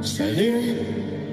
Salut